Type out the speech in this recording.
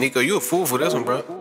Nico, you a fool for this one, bro.